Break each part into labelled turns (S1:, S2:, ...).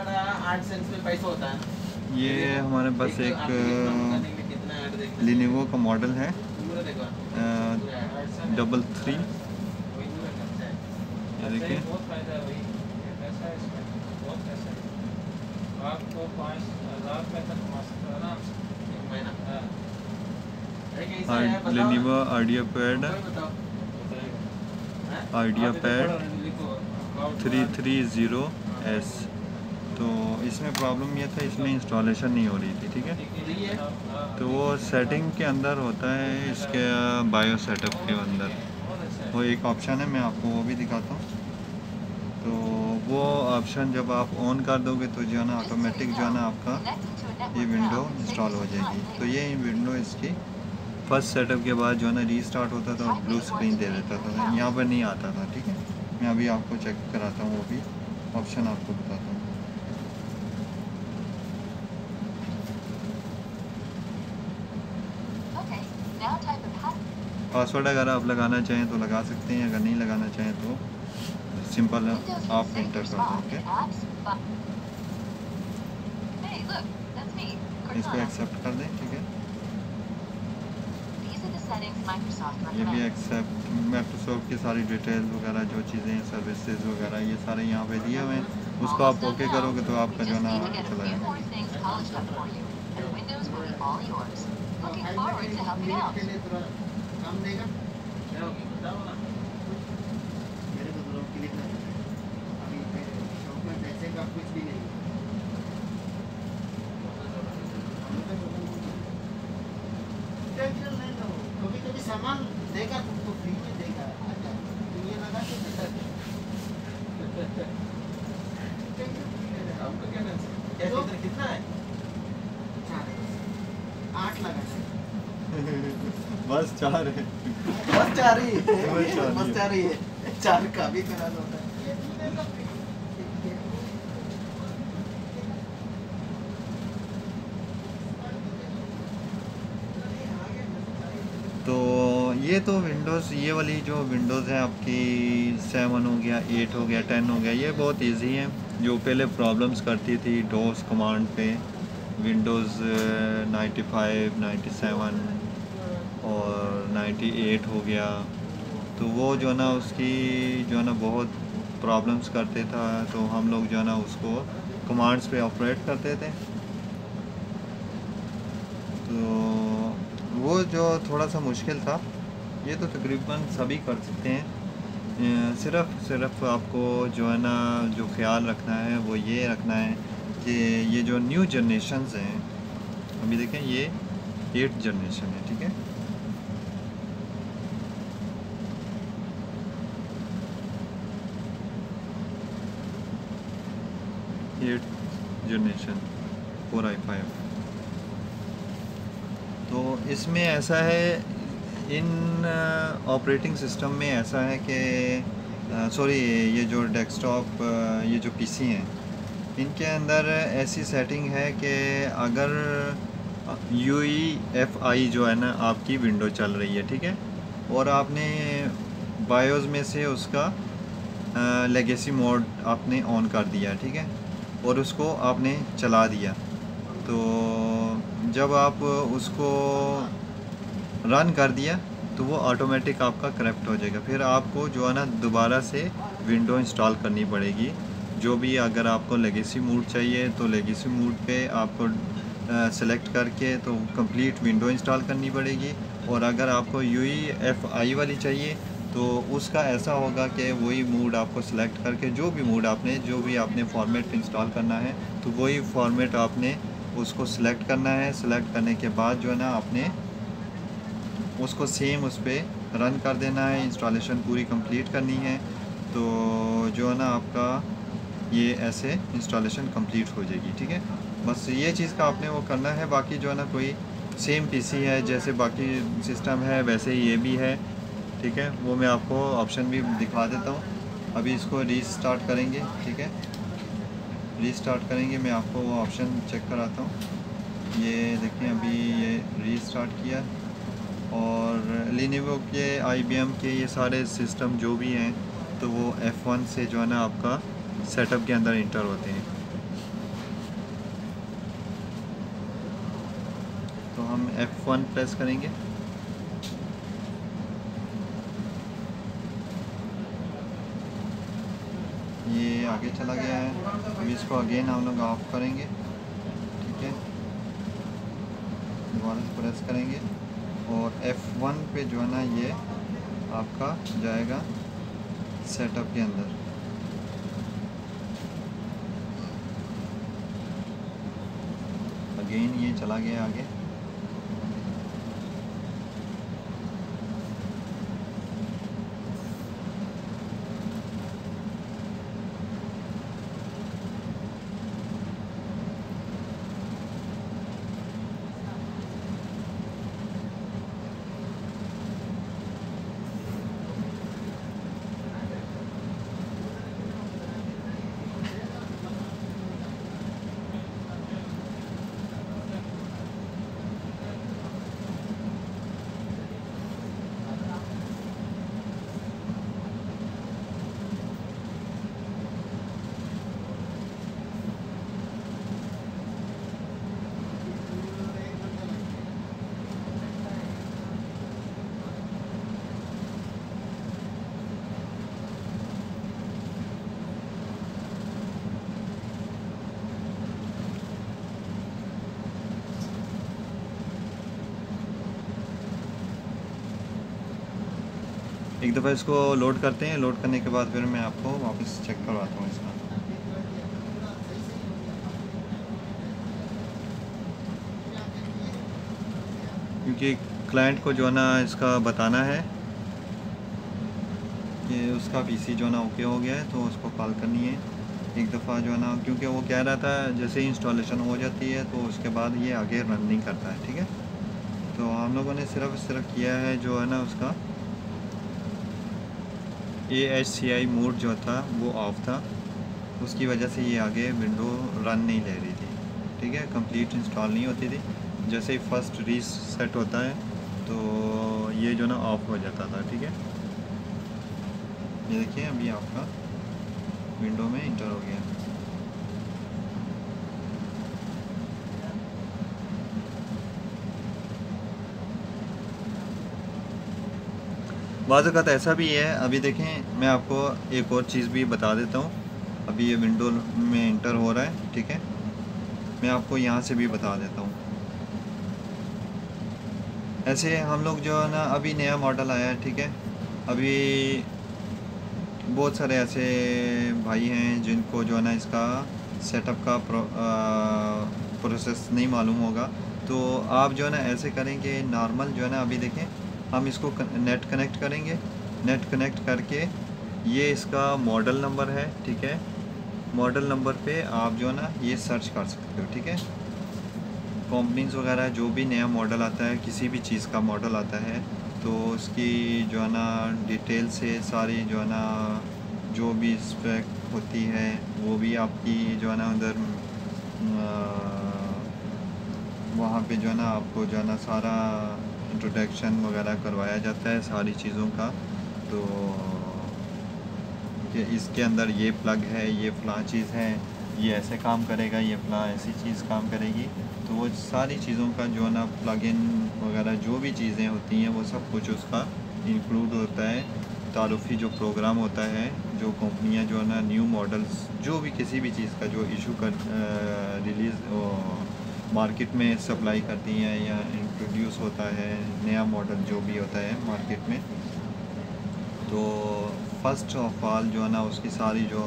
S1: आठ सेंस में पैसा होता है?
S2: ये हमारे पास
S1: एक
S2: लिनिवो का मॉडल है? डबल थ्री
S1: है।
S2: ये देखिए।
S3: है है है। आपको पाँच हज़ार रुपये तक कमा सकते हो
S1: एक महीना।
S3: हाँ,
S1: है
S2: लिनिवो आइडिया पैड।
S1: हैं?
S2: IdeaPad three three zero S तो इसमें प्रॉब्लम ये था इसमें इंस्टॉलेशन नहीं हो रही थी, ठीक है? तो वो सेटिंग के अंदर होता है, इसके बायो सेटअप के अंदर। वो एक ऑप्शन है, मैं आपको वो भी दिखाता हूँ। तो वो ऑप्शन जब आप ऑन कर दोगे तो जो है ना ऑटोमेटिक जो है ना आपका ये विंडो इंस्टॉल हो जाएगी। तो ये विंडो इसकी फ़र्स्ट सेटअप के बाद जो है ना रीस्टार्ट होता था और ब्लू स्क्रीन दे देता था। यहाँ पर नहीं आता था, ठीक है? मैं अभी आपको चेक कराता हूँ, वो भी ऑप्शन आपको बताता हूँ। पासवर्ड अगर आप लगाना चाहें तो लगा सकते हैं, अगर नहीं लगाना चाहें तो। सिंपल आप इंटर कर दो इसको एक्सेप्ट कर दें, ठीक है। ये भी एक्सेप्ट माइक्रोसॉफ्ट की सारी डिटेल वगैरह, जो चीज़ें सर्विसेज़ वगैरह, ये सारे यहाँ पे दिए हुए हैं। उसको आप ओके करोगे तो आपका जो ना, चला जाएगा।
S1: कम देगा? बताओ ना मेरे को थोड़ा क्लिक कर अभी मेरे शॉप में पैसे का कुछ भी नहीं टेंशन नहीं लो कभी कभी सामान देगा तुमको फ्री में देगा अच्छा तुम ये लगा के देगा हमको क्या टेंशन क्या कितना कितना है चार आठ लगा
S2: बस चार है।
S1: बस चार ही।
S2: बस चार ही।
S1: बस चार ही है। चार का भी करा होता है।
S2: तो ये तो विंडोज़ ये वाली जो विंडोज़ है आपकी सेवन हो गया एट हो गया टेन हो गया ये बहुत इजी है। जो पहले प्रॉब्लम्स करती थी डोस कमांड पे Windows ninety five ninety seven और नाइन्टी एट हो गया। तो वो जो है ना, उसकी जो है ना, बहुत प्रॉब्लम्स करते था। तो हम लोग जो है ना, उसको कमांड्स पे ऑपरेट करते थे। तो वो जो थोड़ा सा मुश्किल था, ये तो तकरीबन सभी कर सकते हैं। सिर्फ़ सिर्फ़ आपको जो है ना, जो ख्याल रखना है, वो ये रखना है कि ये जो न्यू जनरेशन्स हैं, अभी देखें, ये एट जनरेशन है, ठीक है eight generation four I five तो इसमें ऐसा है, इन ऑपरेटिंग सिस्टम में ऐसा है कि सॉरी ये जो डेस्कटॉप ये जो पीसी हैं, इनके अंदर ऐसी सेटिंग है कि अगर यू एफ़ आई जो है ना, आपकी विंडो चल रही है, ठीक है? और आपने बायोस में से उसका लेगेसी मोड आपने ऑन कर दिया, ठीक है? और उसको आपने चला दिया। तो जब आप उसको रन कर दिया तो वो ऑटोमेटिक आपका करप्ट हो जाएगा। फिर आपको जो है ना, दोबारा से विंडो इंस्टॉल करनी पड़ेगी। जो भी अगर आपको लेगेसी मूड चाहिए तो लेगेसी मूड पे आपको सेलेक्ट करके तो कंप्लीट विंडो इंस्टॉल करनी पड़ेगी। और अगर आपको यू एफ़ आई वाली चाहिए तो उसका ऐसा होगा कि वही मूड आपको सिलेक्ट करके जो भी मूड आपने, जो भी आपने फॉर्मेट इंस्टॉल करना है तो वही फॉर्मेट आपने उसको सिलेक्ट करना है। सिलेक्ट करने के बाद जो है ना, आपने उसको सेम उस पर रन कर देना है। इंस्टॉलेशन पूरी कंप्लीट करनी है। तो जो है ना, आपका ये ऐसे इंस्टॉलेशन कंप्लीट हो जाएगी, ठीक है? बस ये चीज़ का आपने वो करना है। बाकी जो है ना, कोई सेम पीसी है, जैसे बाकी सिस्टम है, वैसे ये भी है। ठीक है? वो मैं आपको ऑप्शन भी दिखा देता हूँ। अभी इसको रीस्टार्ट करेंगे, ठीक है? रीस्टार्ट करेंगे, मैं आपको वो ऑप्शन चेक कराता हूँ। ये देखिए, अभी ये रीस्टार्ट किया। और लिनिवो के आईबीएम के ये सारे सिस्टम जो भी हैं तो वो एफ़ वन से जो है ना आपका सेटअप के अंदर इंटर होते हैं। तो हम एफ़ वन प्रेस करेंगे। ये आगे चला गया है। अभी इसको अगेन हम लोग ऑफ़ करेंगे। ठीक है? दोबारा प्रेस करेंगे। और F1 पे जो है ना ये आपका जाएगा सेटअप के अंदर। अगेन ये चला गया आगे। एक दफ़ा इसको लोड करते हैं। लोड करने के बाद फिर मैं आपको वापस चेक करवाता हूँ इसका। क्योंकि क्लाइंट को जो है ना इसका बताना है कि उसका पीसी जो है ना ओके हो गया है तो उसको कॉल करनी है एक दफ़ा जो है ना। क्योंकि वो कह रहा था, जैसे ही इंस्टॉलेशन हो जाती है तो उसके बाद ये आगे रन नहीं करता है, ठीक है? तो हम लोगों ने सिर्फ़ सिर्फ़ किया है जो है ना उसका A H C I mode जो था, वो ऑफ़ था। उसकी वजह से ये आगे विंडो रन नहीं ले रही थी। ठीक है? कंप्लीट इंस्टॉल नहीं होती थी। जैसे ही फ़र्स्ट रीसेट होता है तो ये जो ना ऑफ़ हो जाता था, ठीक है? ये देखिए, अभी आपका विंडो में इंटर हो गया। बाज़त ऐसा भी है अभी देखें मैं आपको एक और चीज़ भी बता देता हूँ। अभी ये विंडो में इंटर हो रहा है ठीक है? मैं आपको यहाँ से भी बता देता हूँ। ऐसे हम लोग जो है ना अभी नया मॉडल आया है ठीक है? अभी बहुत सारे ऐसे भाई हैं जिनको जो है ना इसका सेटअप का प्रो, आ, प्रोसेस नहीं मालूम होगा। तो आप जो है ना ऐसे करें कि नॉर्मल जो है ना अभी देखें हम इसको नेट कनेक्ट करेंगे। नेट कनेक्ट करके ये इसका मॉडल नंबर है, ठीक है? मॉडल नंबर पे आप जो है ना, ये सर्च कर सकते हो, ठीक है? कंपनीज़ वगैरह, जो भी नया मॉडल आता है, किसी भी चीज़ का मॉडल आता है तो उसकी जो है ना डिटेल से सारी जो है ना, जो भी स्पेक होती है, वो भी आपकी जो है ना, उधर वहाँ पे जो है ना, आपको जो है ना सारा इंट्रोडक्शन वगैरह करवाया जाता है सारी चीज़ों का। तो इसके अंदर ये प्लग है, ये फ़लाँ चीज़ है, ये ऐसे काम करेगा, ये फ़लाँ ऐसी चीज़ काम करेगी। तो वो सारी चीज़ों का जो ना प्लग इन वगैरह जो भी चीज़ें होती हैं, वो सब कुछ उसका इंक्लूड होता है। तारुफी जो प्रोग्राम होता है, जो कंपनियाँ जो है ना न्यू मॉडल्स जो भी किसी भी चीज़ का जो इशू कर रिलीज़ मार्केट में सप्लाई करती हैं या इंट्रोड्यूस होता है, नया मॉडल जो भी होता है मार्केट में तो फ़र्स्ट ऑफ़ ऑल जो है ना, उसकी सारी जो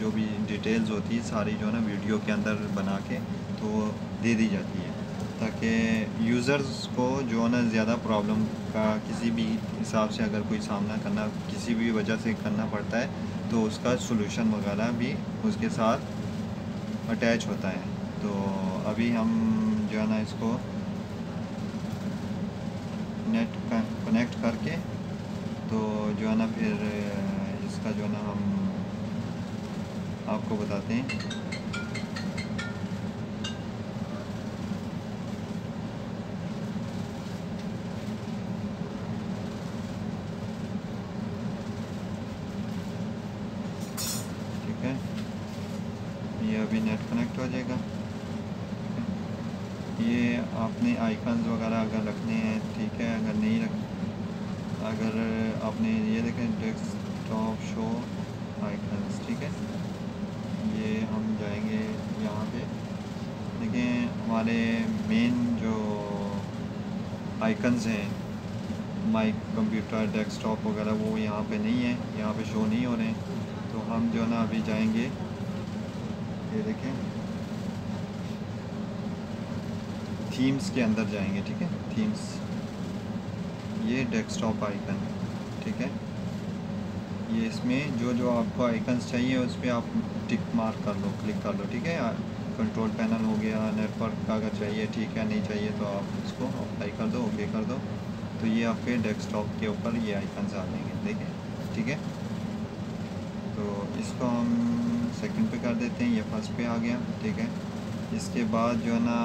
S2: जो भी डिटेल्स होती है, सारी जो है ना वीडियो के अंदर बना के तो दे दी जाती है। ताकि यूज़र्स को जो है ना, ज़्यादा प्रॉब्लम का किसी भी हिसाब से अगर कोई सामना करना, किसी भी वजह से करना पड़ता है तो उसका सलूशन वगैरह भी उसके साथ अटैच होता है। तो अभी हम जो है ना इसको नेट कनेक्ट करके तो जो है ना फिर इसका जो है ना हम आपको बताते हैं ठीक है ये अभी नेट कनेक्ट हो जाएगा ये आपने आइकन्स वगैरह अगर रखने हैं ठीक है अगर नहीं रख अगर आपने ये देखें डेस्कटॉप शो आइकन्स ठीक है ये हम जाएँगे यहाँ पे देखें हमारे मेन जो आइकन्स हैं माइक कंप्यूटर डेस्कटॉप वगैरह, वो यहाँ पे नहीं है, यहाँ पे शो नहीं हो रहे हैं। तो हम जो ना अभी जाएँगे। ये देखें। थीम्स के अंदर जाएँगे, ठीक है? थीम्स ये डेस्कटॉप आइकन ठीक है? ये इसमें जो जो आपको आइकन्स चाहिए उस पर आप टिक मार्क कर लो क्लिक कर लो, ठीक है? कंट्रोल पैनल हो गया नेटवर्क का अगर चाहिए, ठीक है, नहीं चाहिए तो आप इसको अप्लाई कर दो ओके कर दो। तो ये आपके डेस्कटॉप के ऊपर ये आइकन्स आ जाएँगे देखें ठीक है? तो इसको हम सेकंड पे कर देते हैं, ये फ़र्स्ट पे आ गया, ठीक है? इसके बाद जो है ना,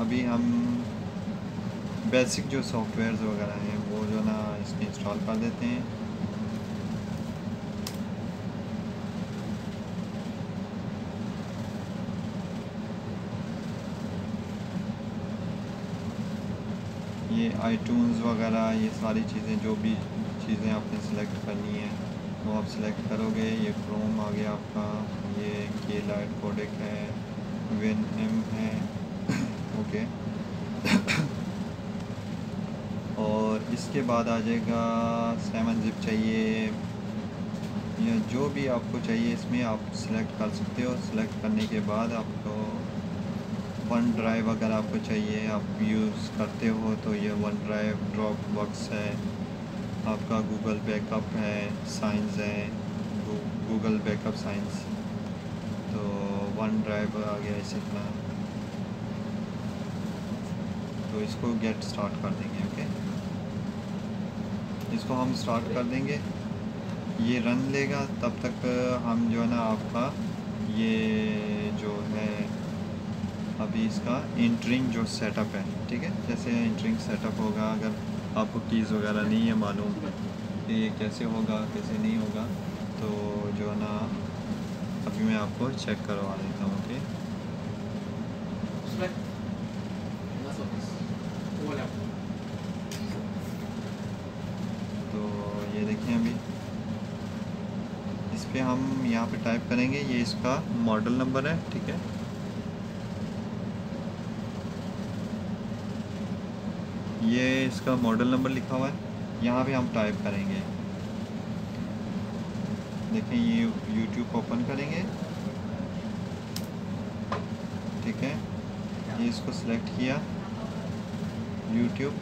S2: अभी हम बेसिक जो सॉफ्टवेयर वगैरह हैं, वो जो है ना इसमें इंस्टॉल कर देते हैं। ये आईटून्स वगैरह, ये सारी चीज़ें, जो भी चीज़ें आपने सेलेक्ट करनी है, वो आप सेलेक्ट करोगे। ये क्रोम आ गया आपका, ये के लाइट कोडेक है विन एम है ओके और इसके बाद आ जाएगा सेवन जिप चाहिए, या जो भी आपको चाहिए, इसमें आप सेलेक्ट कर सकते हो। सेलेक्ट करने के बाद आपको वन ड्राइव अगर आपको चाहिए, आप यूज़ करते हो तो ये वन ड्राइव ड्रॉप बॉक्स है। आपका गूगल बैकअप है साइंस है गूगल बैकअप साइंस तो वन ड्राइव आ गया इसी तरह तो इसको गेट स्टार्ट कर देंगे ओके इसको हम स्टार्ट कर देंगे। ये रन लेगा, तब तक हम जो है ना आपका ये जो है अभी इसका इंटरिंग जो सेटअप है ठीक है? जैसे इंटरिंग सेटअप होगा अगर आपको कीज़ वगैरह नहीं है मालूम कि ये कैसे होगा कैसे नहीं होगा तो जो है ना अभी मैं आपको चेक करवा देता हूँ ओके तो ये देखें अभी। इस पर हम यहाँ पे टाइप करेंगे ये इसका मॉडल नंबर है ठीक है? ये इसका मॉडल नंबर लिखा हुआ है। यहाँ पे हम टाइप करेंगे। देखें, ये यूट्यूब ओपन करेंगे। ठीक है? ये इसको सिलेक्ट किया। यूट्यूब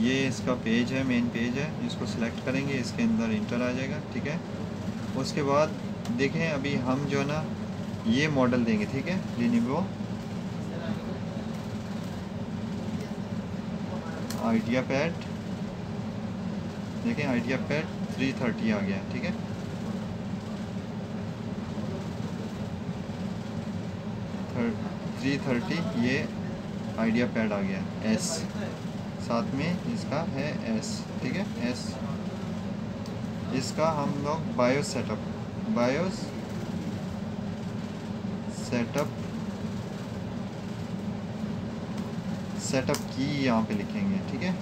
S2: ये इसका पेज है मेन पेज है। इसको सिलेक्ट करेंगे, इसके अंदर इंटर आ जाएगा। ठीक है? उसके बाद देखें, अभी हम जो है ना, ये मॉडल देंगे। ठीक है? लिनिवो आइडिया पैड, देखें आइडिया पैड 330 आ गया, ठीक है? थ्री थर्टी ये आइडिया पैड आ गया एस साथ में इसका है एस ठीक है? एस इसका हम लोग BIOS setup BIOS setup setup की यहाँ पे लिखेंगे, ठीक है?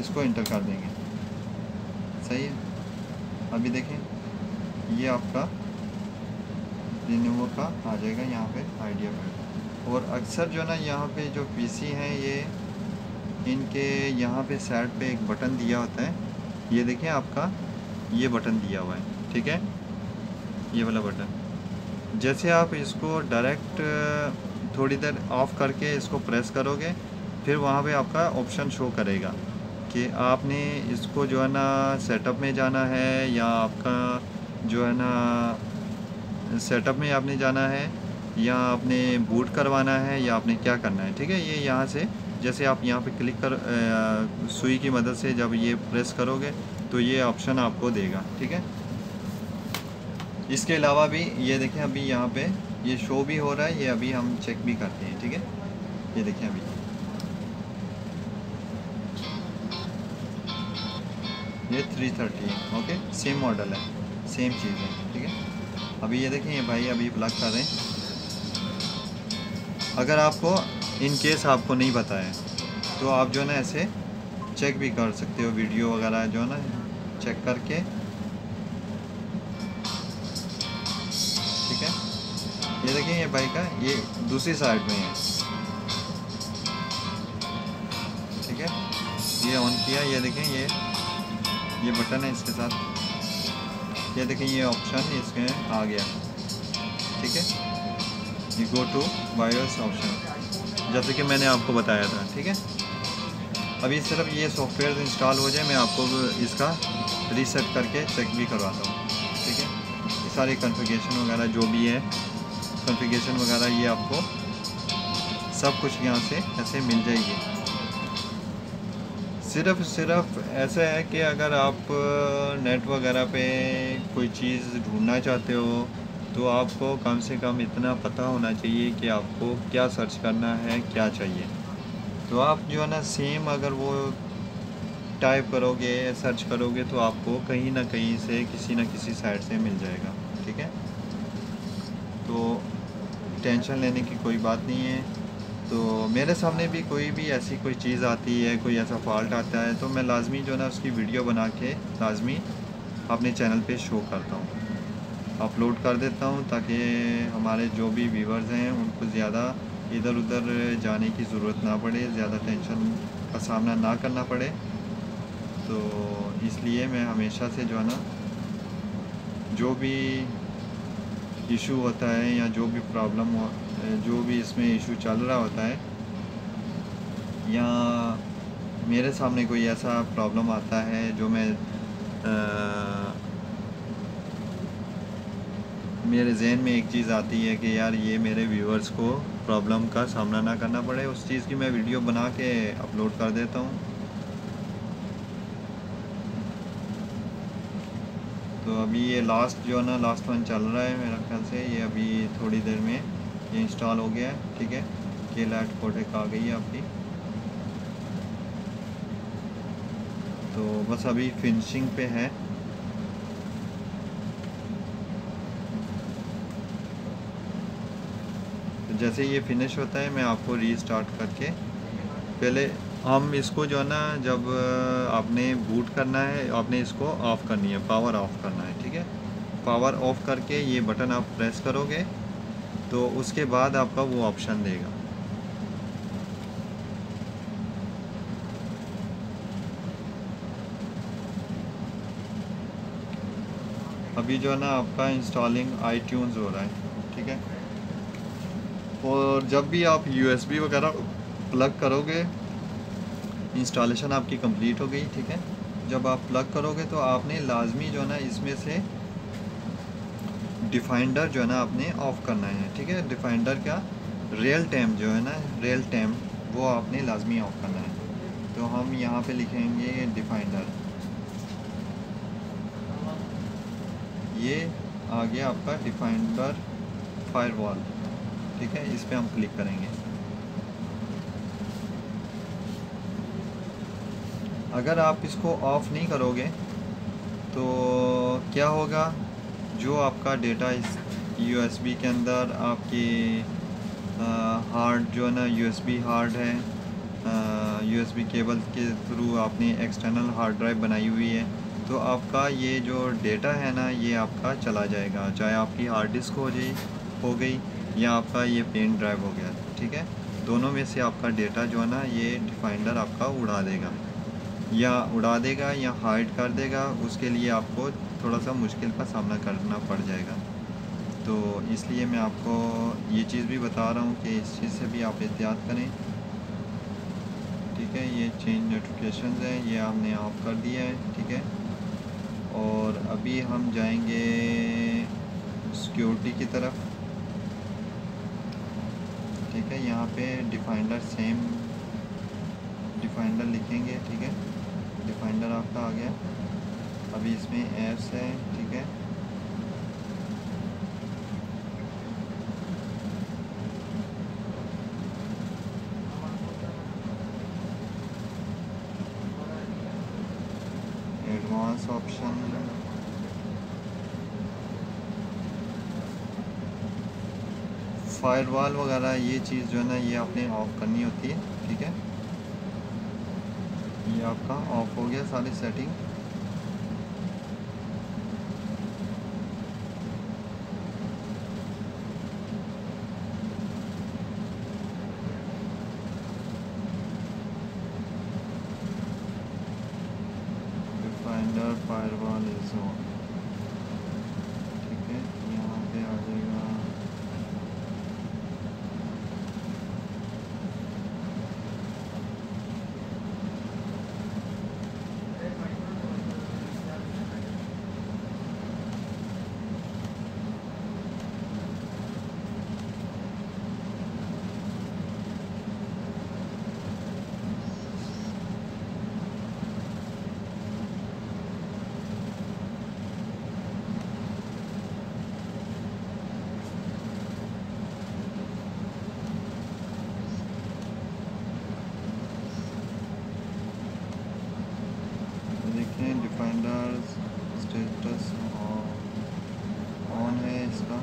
S2: इसको इंटर कर देंगे। सही? है अभी देखें, ये आपका रिन्यूवो का आ जाएगा यहाँ पे आइडिया पे और अक्सर जो ना, यहाँ पे जो पीसी हैं, ये इनके यहाँ पे साइड पे एक बटन दिया होता है। ये देखें आपका, ये बटन दिया हुआ है, ठीक है? ये वाला बटन जैसे आप इसको डायरेक्ट थोड़ी देर ऑफ़ करके इसको प्रेस करोगे, फिर वहाँ पे आपका ऑप्शन शो करेगा कि आपने इसको जो है ना सेटअप में जाना है या आपका जो है ना सेटअप में आपने जाना है या आपने बूट करवाना है या आपने क्या करना है, ठीक है? ये यहाँ से जैसे आप यहाँ पे क्लिक कर सुई की मदद से जब ये प्रेस करोगे तो ये ऑप्शन आपको देगा, ठीक है? इसके अलावा भी ये देखें, अभी यहाँ पे ये शो भी हो रहा है, ये अभी हम चेक भी करते हैं, ठीक है? ये देखें अभी। ये थ्री थर्टी है ओके सेम मॉडल है सेम चीज़ है, ठीक है? अभी ये देखें, ये भाई अभी प्लग कर रहे हैं। अगर आपको इन केस आपको नहीं पता है तो आप जो है ना ऐसे चेक भी कर सकते हो वीडियो वगैरह जो है ना चेक करके। ये देखिए, ये बाइक है, ये दूसरी साइड में है। ठीक है? ये ऑन किया, ये देखें ये ये बटन है इसके साथ। ये देखें ये ऑप्शन इसमें आ गया। ठीक है? ये गो टू बायोस ऑप्शन जैसे कि मैंने आपको बताया था, ठीक है? अभी सिर्फ़ ये सॉफ्टवेयर इंस्टॉल हो जाए, मैं आपको इसका रीसेट करके चेक भी करवाता हूँ। ठीक है? सारी कन्फिगेशन वगैरह जो भी है कन्फिगेशन वगैरह ये आपको सब कुछ यहाँ से ऐसे मिल जाएगी। सिर्फ़ सिर्फ़ ऐसा है कि अगर आप नेट वगैरह पे कोई चीज़ ढूंढना चाहते हो तो आपको कम से कम इतना पता होना चाहिए कि आपको क्या सर्च करना है, क्या चाहिए। तो आप जो है ना सेम अगर वो टाइप करोगे सर्च करोगे तो आपको कहीं ना कहीं से किसी न किसी साइट से मिल जाएगा, ठीक है? तो टेंशन लेने की कोई बात नहीं है। तो मेरे सामने भी कोई भी ऐसी कोई चीज़ आती है, कोई ऐसा फॉल्ट आता है तो मैं लाजमी जो ना उसकी वीडियो बना के, लाजमी अपने चैनल पे शो करता हूँ। अपलोड कर देता हूँ ताकि हमारे जो भी व्यूवर्स हैं, उनको ज़्यादा इधर उधर जाने की ज़रूरत ना पड़े, ज़्यादा टेंशन का सामना ना करना पड़े। तो इसलिए मैं हमेशा से जो है ना, जो भी इशू होता है या जो भी प्रॉब्लम जो भी इसमें इशू चल रहा होता है या मेरे सामने कोई ऐसा प्रॉब्लम आता है जो मैं आ, मेरे जहन में एक चीज़ आती है कि यार ये मेरे व्यूअर्स को प्रॉब्लम का सामना ना करना पड़े उस चीज़ की मैं वीडियो बना के अपलोड कर देता हूँ। तो अभी ये लास्ट जो है ना लास्ट वन चल रहा है मेरा ख्याल से। ये अभी थोड़ी देर में ये इंस्टॉल हो गया है, ठीक है? के लाइट कोडेक आ गई है आपकी। तो बस अभी फिनिशिंग पे है। जैसे ये फिनिश होता है, मैं आपको रीस्टार्ट करके पहले हम इसको जो है ना, जब आपने बूट करना है, आपने इसको ऑफ़ करनी है पावर ऑफ़ करना है, ठीक है? पावर ऑफ़ करके ये बटन आप प्रेस करोगे तो उसके बाद आपका वो ऑप्शन देगा। अभी जो है ना, आपका इंस्टॉलिंग आई हो रहा है, ठीक है? और जब भी आप यूएसबी वगैरह प्लग करोगे इंस्टॉलेशन आपकी कंप्लीट हो गई, ठीक है? जब आप प्लग करोगे तो आपने लाजमी जो है ना इसमें से डिफाइंडर जो है ना आपने ऑफ़ करना है, ठीक है? डिफाइंडर का रियल टैम जो है ना रियल टैम वो आपने लाजमी ऑफ़ करना है। तो हम यहाँ पे लिखेंगे डिफाइंडर ये आ गया आपका डिफाइंडर फायरवॉल ठीक है? इस पर हम क्लिक करेंगे। अगर आप इसको ऑफ़ नहीं करोगे तो क्या होगा? जो आपका डेटा इस यूएसबी के अंदर आपकी हार्ड जो है ना यूएसबी हार्ड है यूएसबी केबल के थ्रू आपने एक्सटर्नल हार्ड ड्राइव बनाई हुई है तो आपका ये जो डेटा है ना, ये आपका चला जाएगा। चाहे आपकी हार्ड डिस्क हो जाए, हो गई, या आपका ये पेन ड्राइव हो गया, ठीक है? दोनों में से आपका डेटा जो है ना, ये डिफाइंडर आपका उड़ा देगा। या उड़ा देगा या हाइड कर देगा, उसके लिए आपको थोड़ा सा मुश्किल का सामना करना पड़ जाएगा। तो इसलिए मैं आपको ये चीज़ भी बता रहा हूँ कि इस चीज़ से भी आप एहतियात करें। ठीक है, ये चेंज नोटिफिकेशन है, ये हमने ऑफ़ कर दिया है, ठीक है। और अभी हम जाएँगे सिक्योरिटी की तरफ़। ठीक है, यहाँ पे डिफाइंडर सेम डिफाइंडर लिखेंगे, ठीक है। डिफाइंडर आपका आ गया। अभी इसमें एप्स है, ठीक है। Advance option. फायरवॉल वगैरह, ये चीज़ जो है ना, ये आपने ऑफ़ करनी होती है, ठीक है। ये आपका ऑफ़ हो गया सारी सेटिंग फायरवॉल इज़ ऑन ठीक है, यहाँ पे आ जाएगा देखें डिफाइंडर स्टेटस ऑन है इसका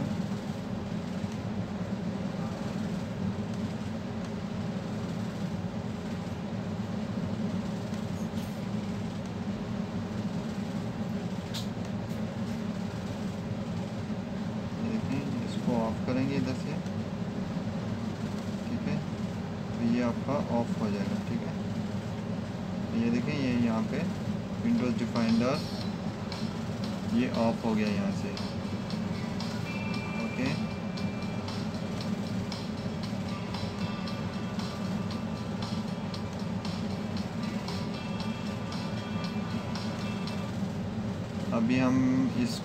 S2: देखें करेंगे इधर से। ठीक है? तो ये आपका ऑफ़ हो जाएगा, ठीक है? ये देखें, ये यहाँ पे विंडोज़ डिफाइंडर ये ऑफ़ हो गया यहाँ से।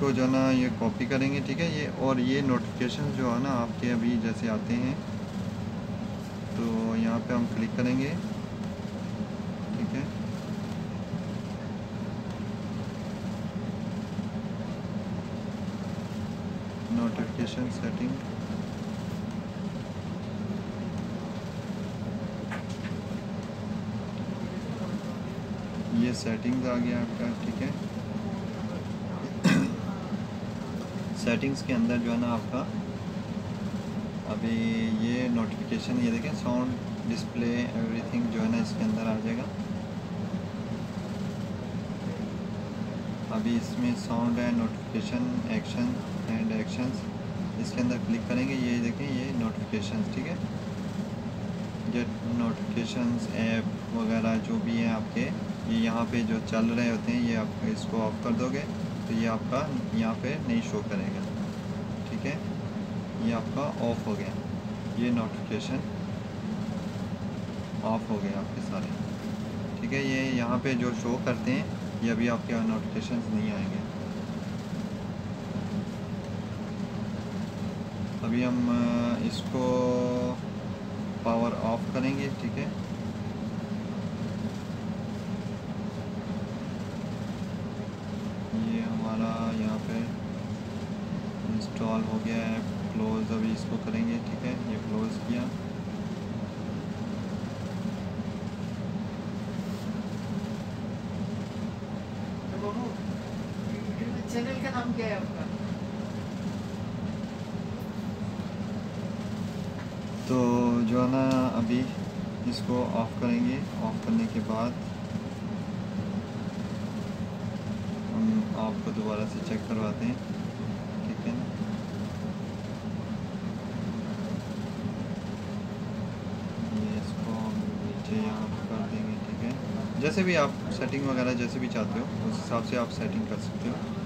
S2: इसको जो है ना, ये कॉपी करेंगे, ठीक है? ये और ये नोटिफिकेशन जो है ना, आपके अभी जैसे आते हैं तो यहाँ पे हम क्लिक करेंगे, ठीक है? नोटिफिकेशन सेटिंग ये सेटिंग्स आ गया आपका, ठीक है? सेटिंग्स के अंदर जो है ना आपका, अभी ये नोटिफिकेशन ये देखें साउंड डिस्प्ले एवरीथिंग जो है ना इसके अंदर आ जाएगा। अभी इसमें साउंड है नोटिफिकेशन एक्शन एंड एक्शंस इसके अंदर क्लिक करेंगे, ये देखें, ये नोटिफिकेशंस ठीक है? ये नोटिफिकेशंस ऐप वगैरह जो भी हैं आपके, ये यहाँ पे जो चल रहे होते हैं, ये आप इसको ऑफ़ कर दोगे। तो ये आपका यहाँ पे नहीं शो करेगा। ठीक है? ये आपका ऑफ़ हो गया। ये नोटिफिकेशन ऑफ़ हो गए आपके सारे। ठीक है? ये यहाँ पे जो शो करते हैं, ये अभी आपके नोटिफिकेशन नहीं आएँगे। अभी हम इसको पावर ऑफ़ करेंगे, ठीक है ये हमारा यहाँ पे। इंस्टॉल हो गया है। क्लोज अभी इसको करेंगे ठीक है? ये क्लोज किया।
S1: तो चैनल का नाम क्या है आपका?
S2: तो जो है ना अभी इसको ऑफ़ करेंगे। ऑफ़ करने के बाद हम आपको दोबारा से चेक करवाते हैं। ठीक है ना? इसको नीचे यहाँ कर देंगे, ठीक है? जैसे भी आप सेटिंग वगैरह, जैसे भी चाहते हो, उस हिसाब से आप सेटिंग कर सकते हो।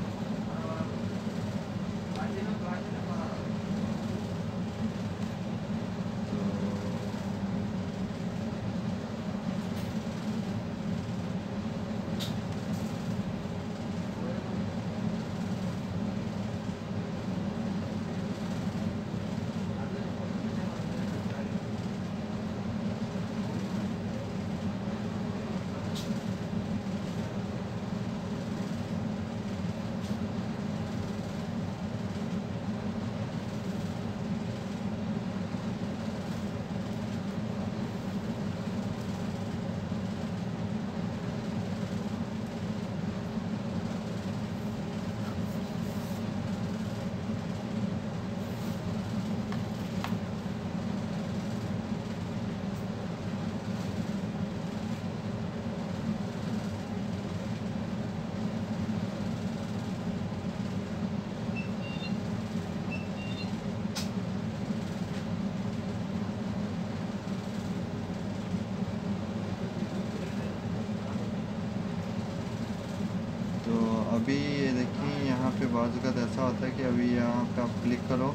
S2: बाजू का ऐसा होता है कि अभी यहाँ पे आप क्लिक करो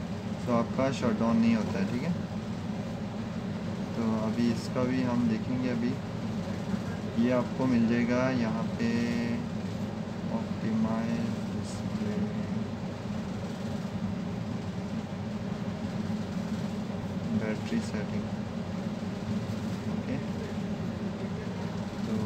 S2: तो आपका शट डाउन नहीं होता है, ठीक है? तो अभी इसका भी हम देखेंगे अभी। ये आपको मिल जाएगा यहाँ पे डिस्प्ले बैटरी सेटिंग ओके तो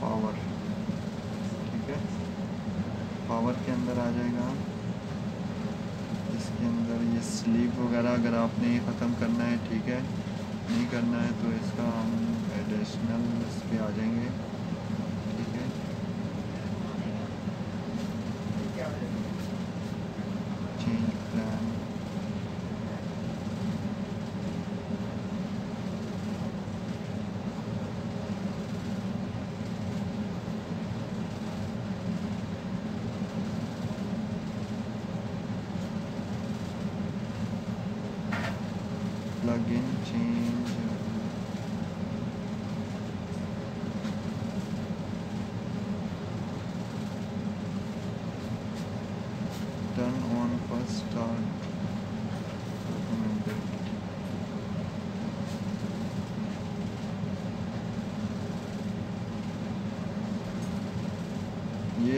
S2: पावर ठीक है पावर के अंदर आ जाएगा। इसके अंदर ये स्लीप वगैरह अगर आपने ये ख़त्म करना है, ठीक है। नहीं करना है तो इसका हम एडिशनल इस पर आ जाएँगे।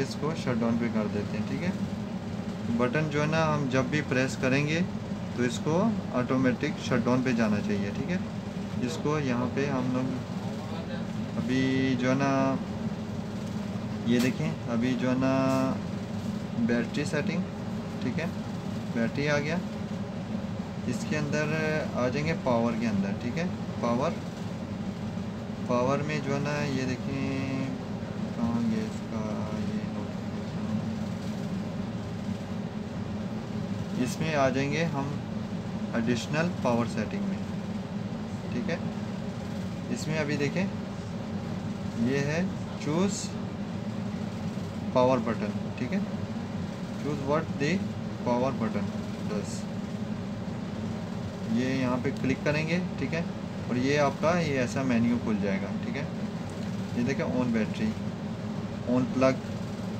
S2: इसको शट डाउन पे कर देते हैं, ठीक है? बटन जो है ना, हम जब भी प्रेस करेंगे तो इसको ऑटोमेटिक शट डाउन पे जाना चाहिए, ठीक है? इसको यहाँ पे हम लोग अभी जो है ना, ये देखें, अभी जो है ना बैटरी सेटिंग ठीक है? बैटरी आ गया। इसके अंदर आ जाएँगे पावर के अंदर, ठीक है? पावर पावर में जो है ना, ये देखें, कहाँ गया इसका ये notification? इसमें आ जाएँगे हम एडिशनल पावर सेटिंग में। ठीक है? इसमें अभी देखें, ये है चूज़ पावर बटन ठीक है? Choose what the power button बस ये यहाँ पे क्लिक करेंगे, ठीक है? और ये आपका, ये ऐसा मेन्यू खुल जाएगा, ठीक है? ये देखें on battery on plug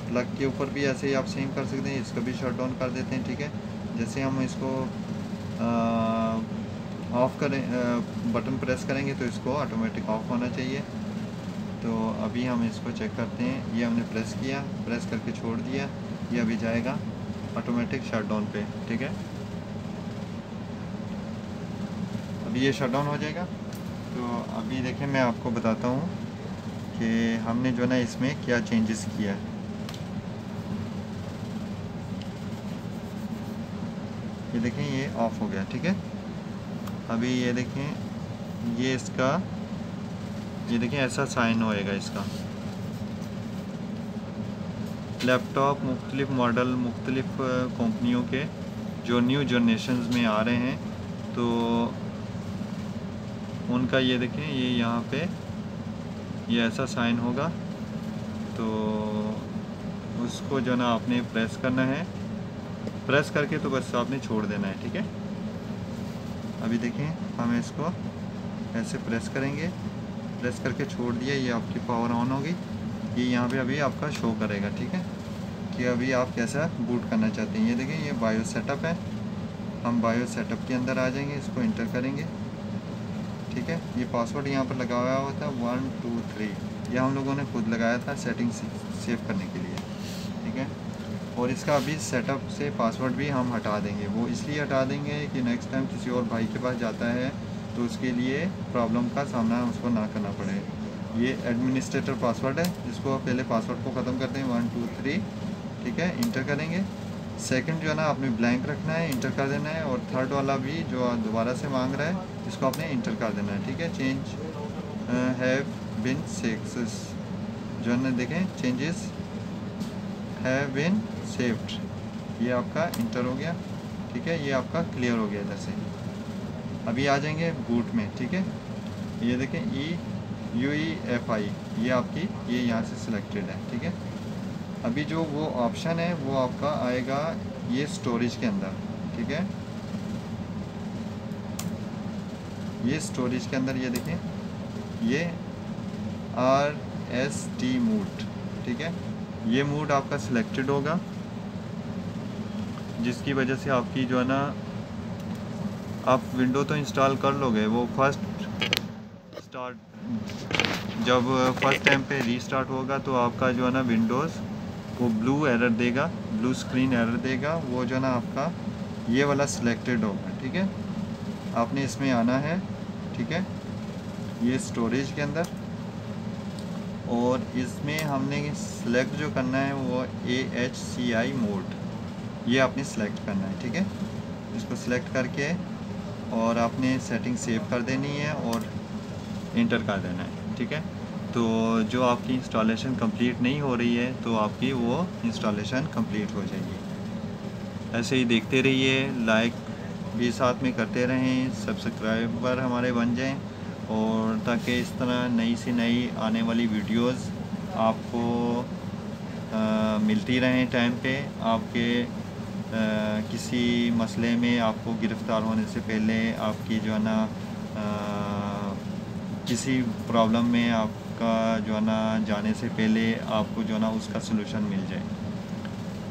S2: plug के ऊपर भी ऐसे ही आप सेम कर सकते हैं, इसका भी शट डाउन कर देते हैं, ठीक है? जैसे हम इसको ऑफ़ करें बटन प्रेस करेंगे तो इसको ऑटोमेटिक ऑफ़ होना चाहिए। तो अभी हम इसको चेक करते हैं। ये हमने प्रेस किया प्रेस करके छोड़ दिया। ये अभी जाएगा ऑटोमेटिक शट डाउन पे, ठीक है? अभी ये शट डाउन हो जाएगा। तो अभी देखें, मैं आपको बताता हूँ कि हमने जो ना इसमें क्या चेंजेस किया है। देखें, ये ऑफ़ हो गया, ठीक है? अभी ये देखें, ये इसका, ये देखें, ऐसा साइन होएगा इसका। लैपटॉप मुख्तलिफ़ मॉडल मुख्तलिफ़ कंपनियों के, जो न्यू जनरेशन में आ रहे हैं तो उनका ये देखें, ये यहाँ पे, ये ऐसा साइन होगा। तो उसको जो ना, आपने प्रेस करना है। प्रेस करके तो बस आपने छोड़ देना है, ठीक है? अभी देखें, हम इसको ऐसे प्रेस करेंगे। प्रेस करके छोड़ दिया, ये आपकी पावर ऑन होगी ये यहाँ पे अभी आपका शो करेगा, ठीक है? कि अभी आप कैसा बूट करना चाहते हैं। ये देखें, ये बायो सेटअप है। हम बायो सेटअप के अंदर आ जाएँगे, इसको इंटर करेंगे। ठीक है? ये पासवर्ड यहाँ पर लगा हुआ है वन टू थ्री ये हम लोगों ने खुद लगाया था सेटिंग सेव करने के लिए। और इसका अभी सेटअप से पासवर्ड भी हम हटा देंगे। वो इसलिए हटा देंगे कि नेक्स्ट टाइम किसी और भाई के पास जाता है तो उसके लिए प्रॉब्लम का सामना उसको ना करना पड़े। ये एडमिनिस्ट्रेटर पासवर्ड है, जिसको पहले पासवर्ड को ख़त्म करते हैं वन टू थ्री ठीक है इंटर करेंगे। सेकंड जो है ना, आपने ब्लैंक रखना है इंटर कर देना है। और थर्ड वाला भी जो दोबारा से मांग रहा है, इसको आपने इंटर कर देना है, ठीक है? चेंज हैव बिन सक्सेस जो है ना, देखें चेंजेस हैव बिन सेव्ड ये आपका इंटर हो गया, ठीक है? ये आपका क्लियर हो गया इधर से। अभी आ जाएँगे बूट में, ठीक है? ये देखें E U E F I ये आपकी, ये यहाँ से सिलेक्टेड है, ठीक है? अभी जो वो ऑप्शन है, वो आपका आएगा ये स्टोरेज के अंदर, ठीक है? ये स्टोरेज के अंदर, ये देखें, ये आर एस टी मूट ठीक है? ये मूड आपका सिलेक्टेड होगा, जिसकी वजह से आपकी जो है ना, आप विंडो तो इंस्टॉल कर लोगे, वो फ़र्स्ट स्टार्ट जब फ़र्स्ट टाइम पे रीस्टार्ट होगा तो आपका जो है ना विंडोज़ वो ब्लू एरर देगा ब्लू स्क्रीन एरर देगा, वो जो है ना आपका ये वाला सिलेक्टेड होगा, ठीक है? आपने इसमें आना है, ठीक है? ये स्टोरेज के अंदर। और इसमें हमने सेलेक्ट जो करना है वो A H C I mode ये आपने सेलेक्ट करना है, ठीक है? इसको सिलेक्ट करके और आपने सेटिंग सेव कर देनी है और इंटर कर देना है, ठीक है? तो जो आपकी इंस्टॉलेशन कंप्लीट नहीं हो रही है तो आपकी वो इंस्टॉलेशन कंप्लीट हो जाएगी। ऐसे ही देखते रहिए लाइक भी साथ में करते रहें सब्सक्राइबर हमारे बन जाएँ। और ताकि इस तरह नई से नई आने वाली वीडियोस आपको आ, मिलती रहें टाइम पे। आपके आ, किसी मसले में आपको गिरफ़्तार होने से पहले आपकी जो है ना किसी प्रॉब्लम में आपका जो है ना जाने से पहले आपको जो है ना उसका सलूशन मिल जाए।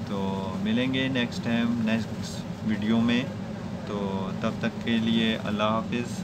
S2: तो मिलेंगे नेक्स्ट टाइम नेक्स्ट वीडियो में। तो तब तक के लिए अल्लाह हाफिज़।